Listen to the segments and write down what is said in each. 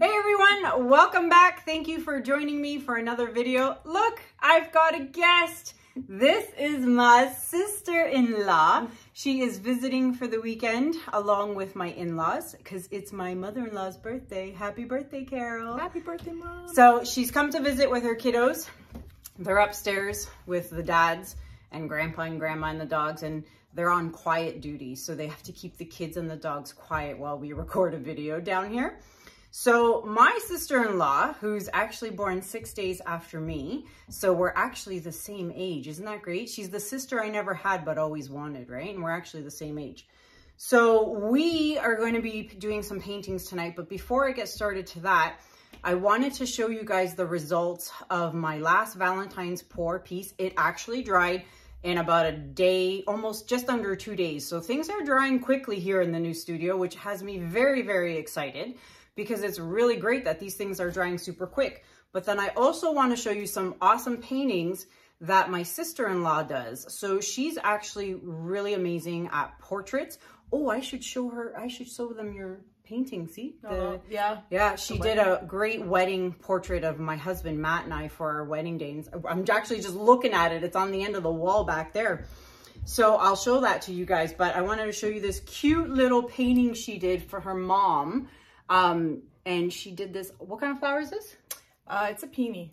Hey everyone, welcome back. Thank you for joining me for another video. Look, I've got a guest. This is my sister-in-law. She is visiting for the weekend along with my in-laws because it's my mother-in-law's birthday. Happy birthday, Carol. Happy birthday, Mom. So she's come to visit with her kiddos. They're upstairs with the dads and grandpa and grandma and the dogs and they're on quiet duty. So they have to keep the kids and the dogs quiet while we record a video down here. So my sister-in-law, who's actually born six days after me, so we're actually the same age. Isn't that great? She's the sister I never had but always wanted, right? And we're actually the same age. So we are going to be doing some paintings tonight, but before I get started to that, I wanted to show you guys the results of my last Valentine's pour piece. It actually dried in about a day, almost just under two days. So things are drying quickly here in the new studio, which has me very, very excited because it's really great that these things are drying super quick. But then I also want to show you some awesome paintings that my sister-in-law does. So she's actually really amazing at portraits. Oh, I should show her, I should show them your painting, see? The, uh, yeah. Yeah, she did a great wedding portrait of my husband, Matt, and I for our wedding day. I'm actually just looking at it. It's on the end of the wall back there. So I'll show that to you guys, but I wanted to show you this cute little painting she did for her mom. Um, and she did this, what kind of flower is this? Uh, it's a peony.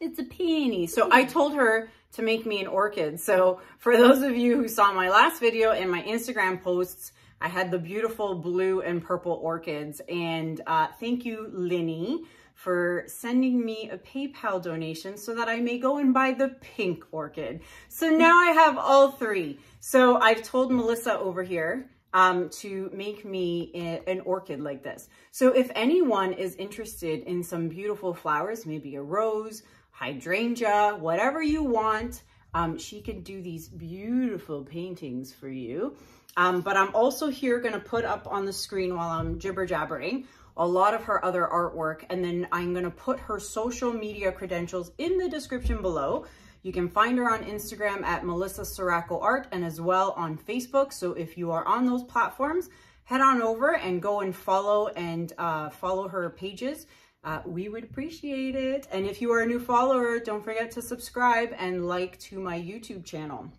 It's a peony. So I told her to make me an orchid. So for those of you who saw my last video and my Instagram posts, I had the beautiful blue and purple orchids. And uh, thank you, Linny, for sending me a PayPal donation so that I may go and buy the pink orchid. So now I have all three. So I've told Melissa over here um, to make me a, an orchid like this. So if anyone is interested in some beautiful flowers, maybe a rose, hydrangea, whatever you want, um, she can do these beautiful paintings for you. Um, but I'm also here going to put up on the screen while I'm jibber jabbering a lot of her other artwork. And then I'm going to put her social media credentials in the description below. You can find her on Instagram at Melissa Ciraco Art and as well on Facebook. So if you are on those platforms, head on over and go and follow and uh, follow her pages. Uh, we would appreciate it. And if you are a new follower, don't forget to subscribe and like to my YouTube channel.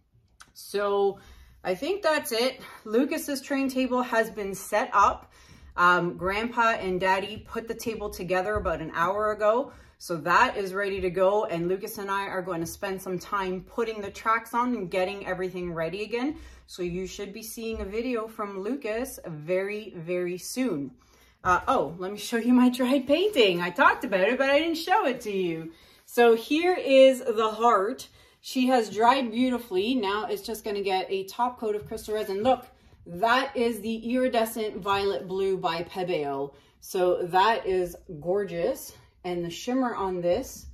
So I think that's it. Lucas's train table has been set up. Um, Grandpa and Daddy put the table together about an hour ago. So that is ready to go. And Lucas and I are going to spend some time putting the tracks on and getting everything ready again. So you should be seeing a video from Lucas very, very soon. Uh, oh, let me show you my dried painting. I talked about it, but I didn't show it to you. So here is the heart. She has dried beautifully. Now it's just going to get a top coat of crystal resin. Look, that is the iridescent violet blue by Pebeo. So that is gorgeous. And the shimmer on this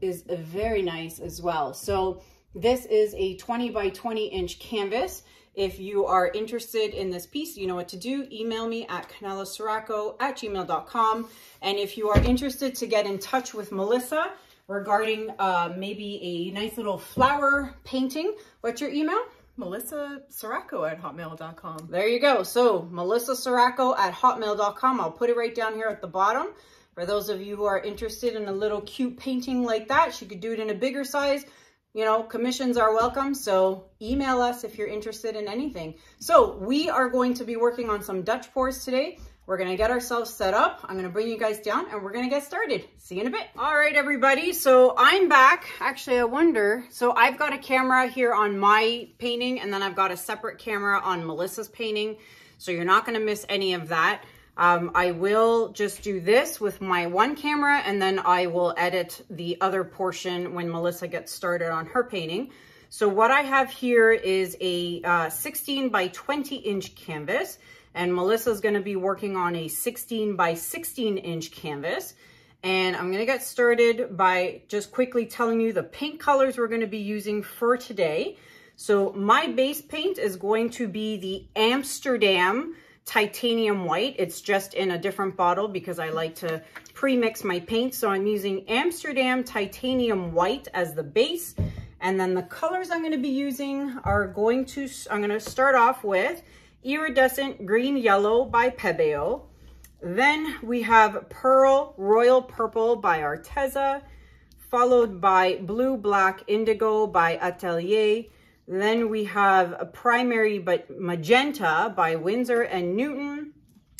is very nice as well. So this is a 20 by 20 inch canvas. If you are interested in this piece, you know what to do. Email me at kanellaciraco at gmail.com. And if you are interested to get in touch with Melissa, regarding uh, maybe a nice little flower painting. What's your email? Melissa Ciraco at hotmail.com. There you go. So Melissa Ciraco at hotmail.com. I'll put it right down here at the bottom. For those of you who are interested in a little cute painting like that, she could do it in a bigger size. You know, commissions are welcome. So email us if you're interested in anything. So we are going to be working on some Dutch pours today. We're gonna get ourselves set up. I'm gonna bring you guys down and we're gonna get started. See you in a bit. All right, everybody, so I'm back. Actually, I wonder, so I've got a camera here on my painting and then I've got a separate camera on Melissa's painting. So you're not gonna miss any of that. Um, I will just do this with my one camera and then I will edit the other portion when Melissa gets started on her painting. So what I have here is a uh, 16 by 20 inch canvas and Melissa's gonna be working on a 16 by 16 inch canvas. And I'm gonna get started by just quickly telling you the paint colors we're gonna be using for today. So my base paint is going to be the Amsterdam titanium white. It's just in a different bottle because I like to pre-mix my paint. So I'm using Amsterdam titanium white as the base. And then the colors I'm gonna be using are going to, I'm gonna start off with Iridescent Green Yellow by Pebeo. Then we have Pearl Royal Purple by Arteza, followed by Blue Black Indigo by Atelier. Then we have a Primary but Magenta by Winsor and Newton.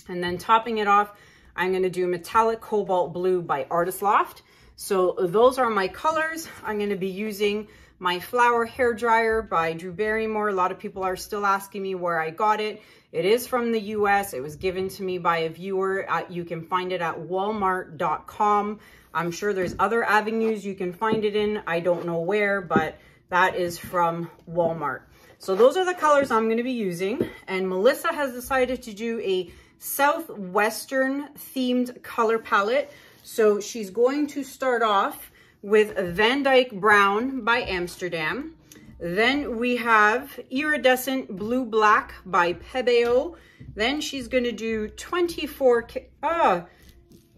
And then topping it off, I'm going to do Metallic Cobalt Blue by Artist Loft. So those are my colors. I'm going to be using my Flower Hair Dryer by Drew Barrymore. A lot of people are still asking me where I got it. It is from the US. It was given to me by a viewer. Uh, you can find it at walmart.com. I'm sure there's other avenues you can find it in. I don't know where, but that is from Walmart. So those are the colors I'm going to be using. And Melissa has decided to do a Southwestern themed color palette. So she's going to start off with Van Dyke Brown by Amsterdam. Then we have Iridescent Blue Black by Pebeo. Then she's going to do 24, uh,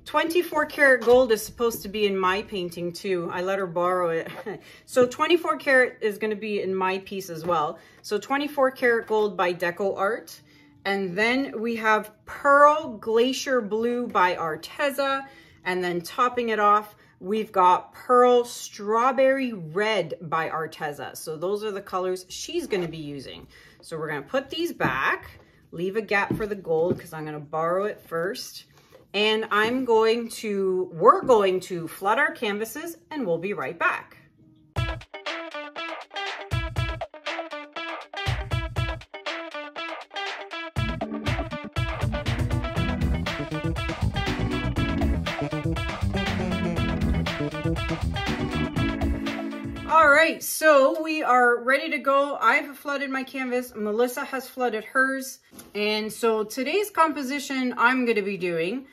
24 karat gold is supposed to be in my painting too. I let her borrow it. so 24 karat is going to be in my piece as well. So 24 karat gold by DecoArt. And then we have Pearl Glacier Blue by Arteza. And then topping it off, we've got Pearl Strawberry Red by Arteza. So those are the colors she's going to be using. So we're going to put these back, leave a gap for the gold because I'm going to borrow it first. And I'm going to, we're going to flood our canvases and we'll be right back. All right, so we are ready to go. I've flooded my canvas. Melissa has flooded hers. And so today's composition I'm going to be doing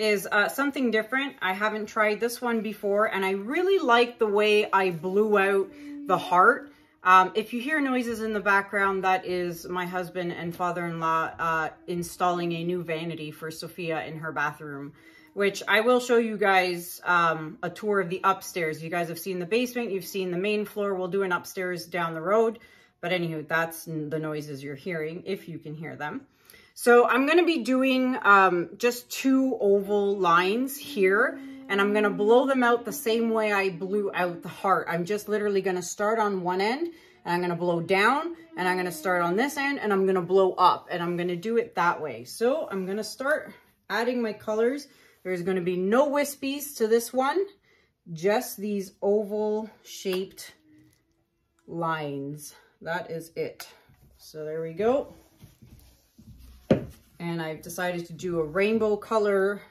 is uh, something different. I haven't tried this one before, and I really like the way I blew out the heart. Um, if you hear noises in the background, that is my husband and father-in-law uh, installing a new vanity for Sophia in her bathroom which I will show you guys um, a tour of the upstairs. You guys have seen the basement, you've seen the main floor. We'll do an upstairs down the road. But anywho, that's the noises you're hearing, if you can hear them. So I'm going to be doing um, just two oval lines here. And I'm going to blow them out the same way I blew out the heart. I'm just literally going to start on one end and I'm going to blow down and I'm going to start on this end and I'm going to blow up and I'm going to do it that way. So I'm going to start adding my colors. There's going to be no wispies to this one, just these oval shaped lines. That is it. So there we go. And I've decided to do a rainbow color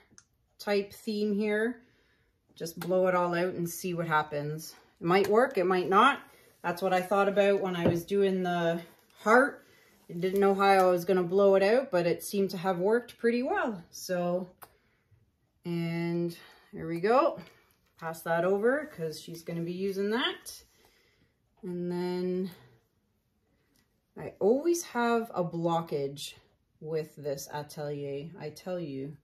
type theme here. Just blow it all out and see what happens. It might work, it might not. That's what I thought about when I was doing the heart. I didn't know how I was going to blow it out, but it seemed to have worked pretty well. So and here we go. Pass that over because she's going to be using that. And then I always have a blockage with this atelier, I tell you.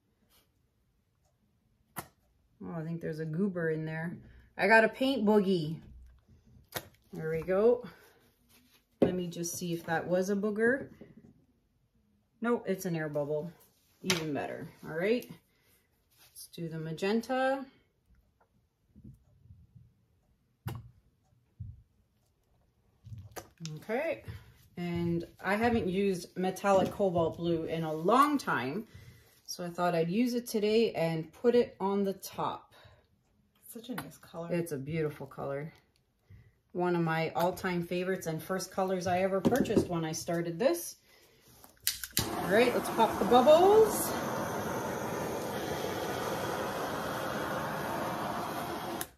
Oh, I think there's a goober in there. I got a paint boogie. There we go. Let me just see if that was a booger. Nope, it's an air bubble. Even better. All right. Let's do the magenta. Okay, and I haven't used metallic cobalt blue in a long time, so I thought I'd use it today and put it on the top. Such a nice color. It's a beautiful color. One of my all-time favorites and first colors I ever purchased when I started this. All right, let's pop the bubbles.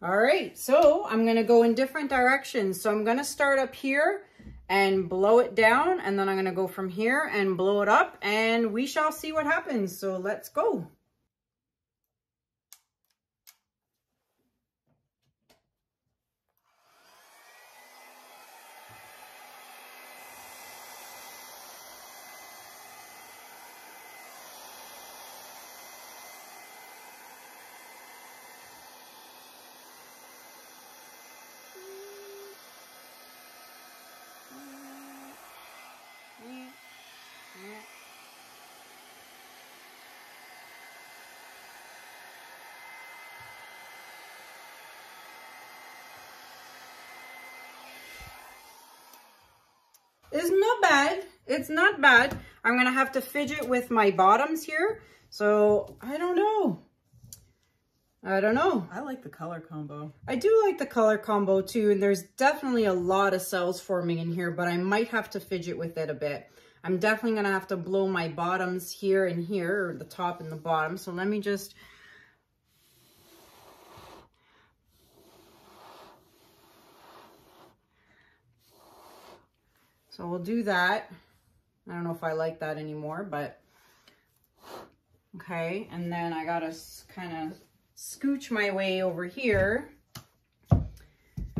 All right, so I'm gonna go in different directions. So I'm gonna start up here and blow it down and then I'm gonna go from here and blow it up and we shall see what happens. So let's go. Is not bad. It's not bad. I'm going to have to fidget with my bottoms here. So I don't know. I don't know. I like the color combo. I do like the color combo too. And there's definitely a lot of cells forming in here, but I might have to fidget with it a bit. I'm definitely going to have to blow my bottoms here and here, or the top and the bottom. So let me just... So we'll do that. I don't know if I like that anymore, but okay. And then I got to kind of scooch my way over here,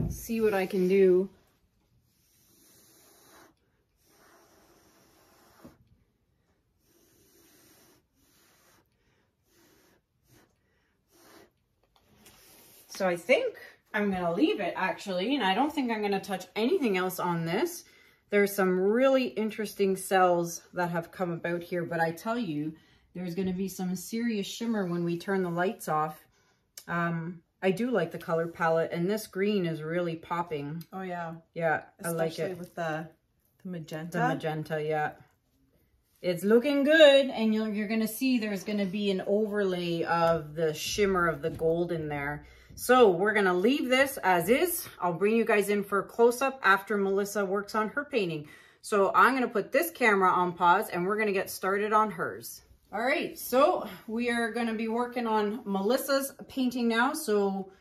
see what I can do. So I think I'm going to leave it actually, and I don't think I'm going to touch anything else on this. There's some really interesting cells that have come about here, but I tell you, there's going to be some serious shimmer when we turn the lights off. Um, I do like the color palette, and this green is really popping. Oh, yeah. Yeah, Especially I like it. with the, the magenta. The magenta, yeah. It's looking good, and you're, you're going to see there's going to be an overlay of the shimmer of the gold in there. So we're going to leave this as is. I'll bring you guys in for a close-up after Melissa works on her painting. So I'm going to put this camera on pause, and we're going to get started on hers. All right, so we are going to be working on Melissa's painting now. So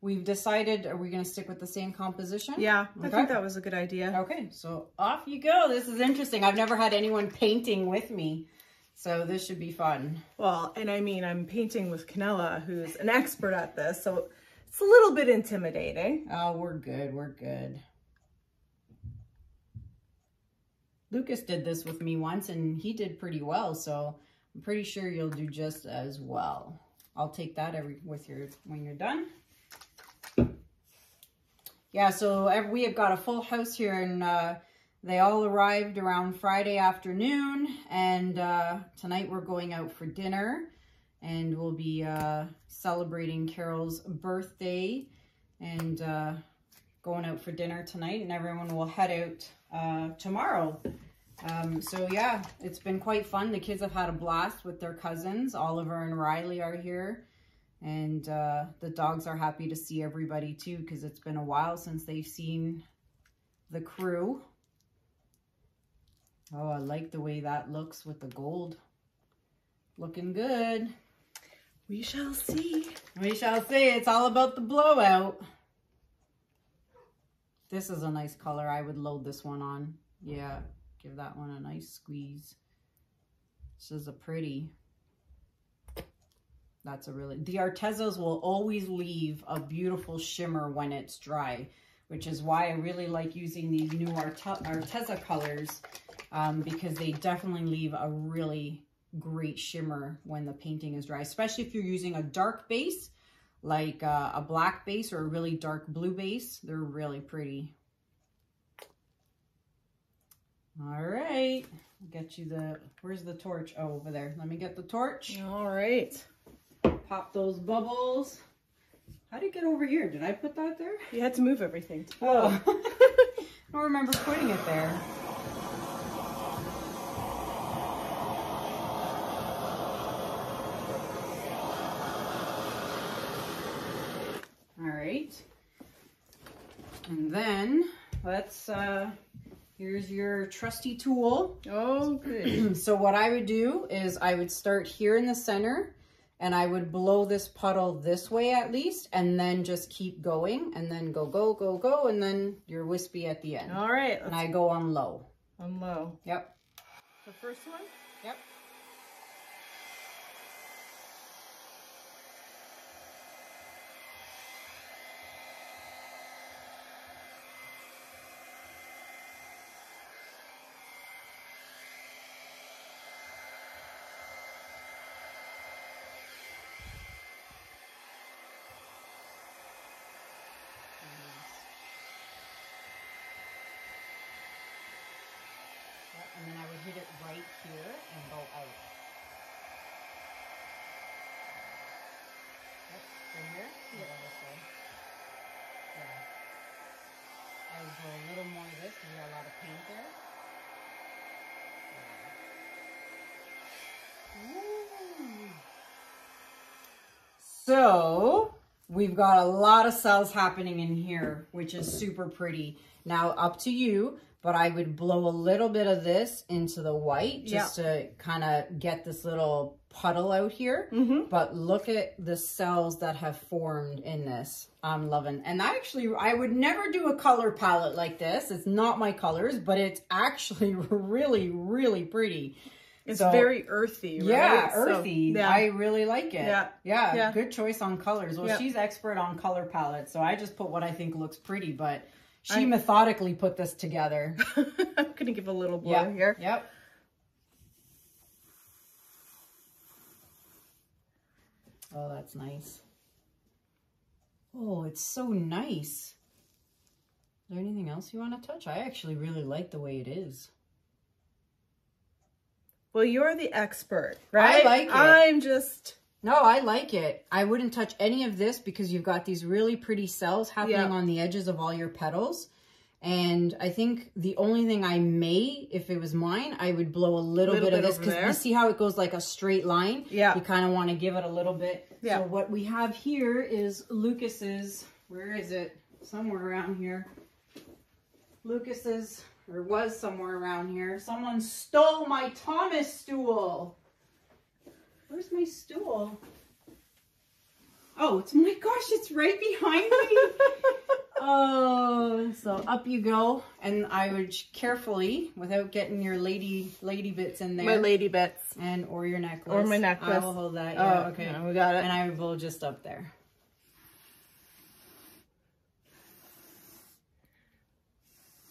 we've decided, are we going to stick with the same composition? Yeah, I Okay. think that was a good idea. Okay, so off you go. This is interesting. I've never had anyone painting with me. So this should be fun. Well, and I mean, I'm painting with Kanella, who's an expert at this, so it's a little bit intimidating. Oh, we're good. We're good. Lucas did this with me once and he did pretty well. So I'm pretty sure you'll do just as well. I'll take that every with your when you're done. Yeah, so ev- we have got a full house here and uh, they all arrived around Friday afternoon and uh, tonight we're going out for dinner and we'll be uh, celebrating Carol's birthday and uh, going out for dinner tonight and everyone will head out uh, tomorrow. Um, so yeah, it's been quite fun. The kids have had a blast with their cousins. Oliver and Riley are here and uh, the dogs are happy to see everybody too because it's been a while since they've seen the crew. Oh, I like the way that looks with the gold. Looking good. We shall see. We shall see. It's all about the blowout. This is a nice color. I would load this one on. Yeah, give that one a nice squeeze. This is a pretty. That's a really... The Artezas will always leave a beautiful shimmer when it's dry, which is why I really like using these new Arte Arteza colors um, because they definitely leave a really great shimmer when the painting is dry, especially if you're using a dark base, like uh, a black base or a really dark blue base. They're really pretty. All right, get you the, where's the torch? Oh, over there. Let me get the torch. All right. Pop those bubbles. How do you get over here? Did I put that there? You had to move everything. Oh, I don't remember putting it there. All right. And then let's, uh, here's your trusty tool. Oh, good. So what I would do is I would start here in the center and I would blow this puddle this way at least and then just keep going and then go, go, go, go and then you're wispy at the end. All right. And I go on low. on low. Yep. The first one? So we've got a lot of cells happening in here, which is super pretty. Now up to you, but I would blow a little bit of this into the white just to kind of get this little puddle out here. Mm -hmm. But look at the cells that have formed in this. I'm loving. And I actually, I would never do a color palette like this. It's not my colors, but it's actually really, really pretty. It's so, very earthy, right? Yeah, earthy. So, yeah. I really like it. Yeah. yeah. yeah. Good choice on colors. Well, yeah. she's expert on color palettes, so I just put what I think looks pretty, but she I, methodically put this together. I'm going to give a little blow yep. here. Yep. Oh, that's nice. Oh, it's so nice. Is there anything else you want to touch? I actually really like the way it is. Well, you're the expert, right? I like it. I'm just... No, I like it. I wouldn't touch any of this because you've got these really pretty cells happening yeah. on the edges of all your petals. And I think the only thing I may, if it was mine, I would blow a little, little bit, bit, of this because you see how it goes like a straight line? Yeah. You kind of want to give it a little bit. Yeah. So what we have here is Lucas's, where is it? Somewhere around here. Lucas's or was somewhere around here. Someone stole my Thomas stool. Where's my stool? Oh, it's my gosh, it's right behind me. oh, so up you go. And I would carefully, without getting your lady lady bits in there. My lady bits. And or your necklace. Or my necklace. I will hold that. Oh, yeah, oh, okay. No, we got it. And I will just up there.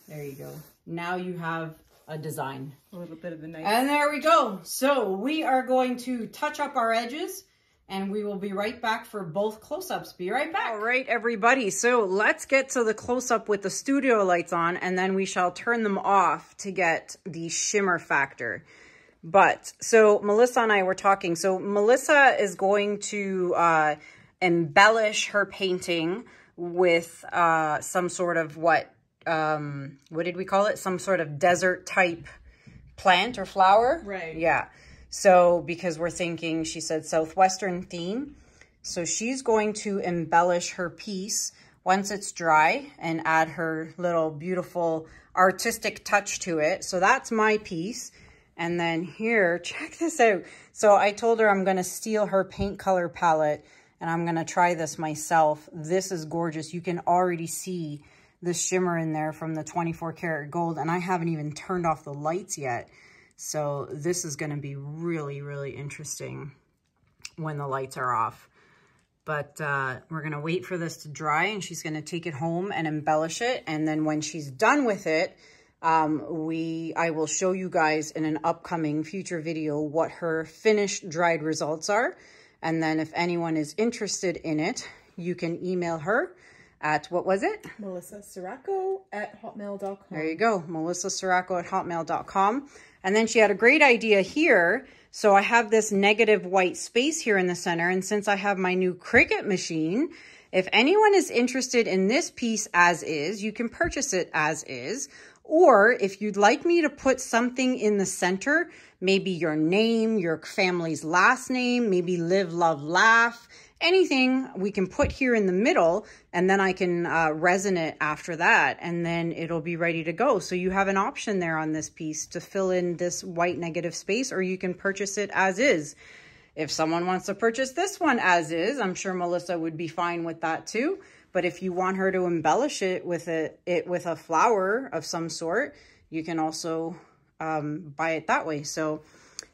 There you go. Now you have a design. A little bit of a nice. And there we go. So we are going to touch up our edges and we will be right back for both close-ups. Be right back. All right, everybody. So let's get to the close-up with the studio lights on and then we shall turn them off to get the shimmer factor. But so Melissa and I were talking. So Melissa is going to uh, embellish her painting with uh, some sort of what um, what did we call it? Some sort of desert type plant or flower. Right. Yeah. So because we're thinking, she said Southwestern theme. So she's going to embellish her piece once it's dry and add her little beautiful artistic touch to it. So that's my piece. And then here, check this out. So I told her I'm going to steal her paint color palette and I'm going to try this myself. This is gorgeous. You can already see the shimmer in there from the 24 karat gold and I haven't even turned off the lights yet. So this is going to be really, really interesting when the lights are off. But uh, we're going to wait for this to dry and she's going to take it home and embellish it. And then when she's done with it, um, we I will show you guys in an upcoming future video what her finished dried results are. And then if anyone is interested in it, you can email her at, what was it? Melissa Ciraco at hotmail.com. There you go, Melissa Ciraco at hotmail.com. And then she had a great idea here. So I have this negative white space here in the center. And since I have my new Cricut machine, if anyone is interested in this piece as is, you can purchase it as is. Or if you'd like me to put something in the center, maybe your name, your family's last name, maybe live, love, laugh, anything we can put here in the middle and then I can uh, resin it after that and then it'll be ready to go. So you have an option there on this piece to fill in this white negative space or you can purchase it as is. If someone wants to purchase this one as is, I'm sure Melissa would be fine with that too. But if you want her to embellish it with a, it with a flower of some sort, you can also um, buy it that way. So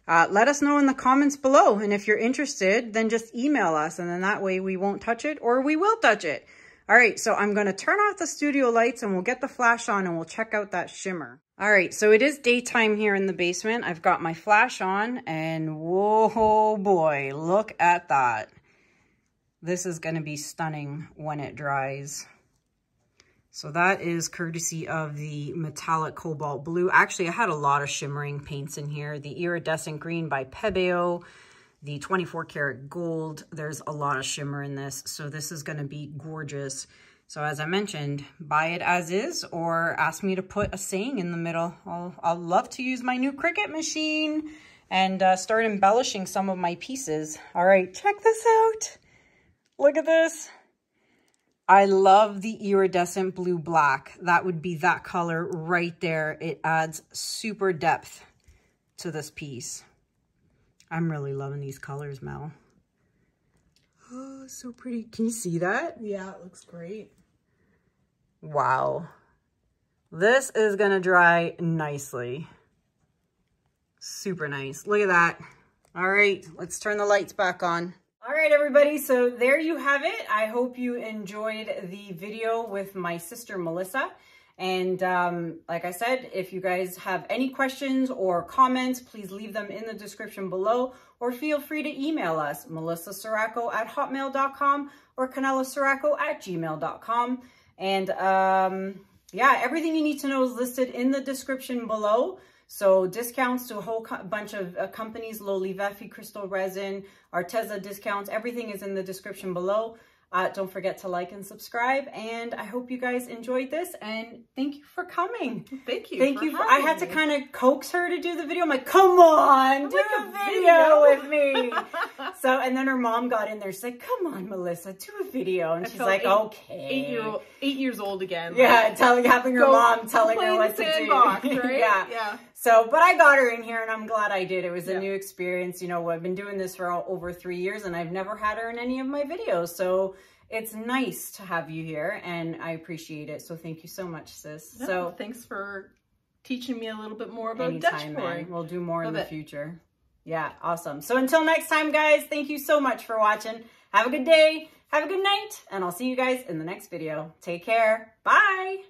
uh, let us know in the comments below. And if you're interested, then just email us. And then that way we won't touch it or we will touch it. All right, so I'm going to turn off the studio lights and we'll get the flash on and we'll check out that shimmer. All right, so it is daytime here in the basement. I've got my flash on and whoa boy, look at that. This is going to be stunning when it dries. So that is courtesy of the metallic cobalt blue. Actually, I had a lot of shimmering paints in here. The iridescent green by Pebeo, the 24 karat gold. There's a lot of shimmer in this. So this is gonna be gorgeous. So as I mentioned, buy it as is or ask me to put a saying in the middle. I'll, I'll love to use my new Cricut machine and uh, start embellishing some of my pieces. All right, check this out. Look at this. I love the iridescent blue black. That would be that color right there. It adds super depth to this piece. I'm really loving these colors, Mel. Oh, so pretty. Can you see that? Yeah, it looks great. Wow. This is going to dry nicely. Super nice. Look at that. All right, let's turn the lights back on. All right, everybody, so there you have it. I hope you enjoyed the video with my sister, Melissa. And um, like I said, if you guys have any questions or comments, please leave them in the description below or feel free to email us, melissaciraco at hotmail.com or kanellaciraco at gmail.com. And um, yeah, everything you need to know is listed in the description below. So discounts to a whole bunch of uh, companies, Loli Vefi, Crystal Resin, Arteza discounts, everything is in the description below. Uh, don't forget to like and subscribe. And I hope you guys enjoyed this. And thank you for coming. Thank you. Thank you. For, I had to kind of coax her to do the video. I'm like, come on, do a video, with me. so, and then her mom got in there. She's like, come on, Melissa, do a video. And I she's like, eight, okay. Eight, year old, eight years old again. Yeah, like, telling, having her mom telling her what to do. Box, right? yeah. Yeah. So, but I got her in here and I'm glad I did. It was a yeah. new experience. You know, I've been doing this for over three years and I've never had her in any of my videos. So it's nice to have you here and I appreciate it. So thank you so much, sis. No, so thanks for teaching me a little bit more about Dutch pouring. We'll do more Love in the it. future. Yeah, awesome. So until next time, guys, thank you so much for watching. Have a good day. Have a good night. And I'll see you guys in the next video. Take care. Bye.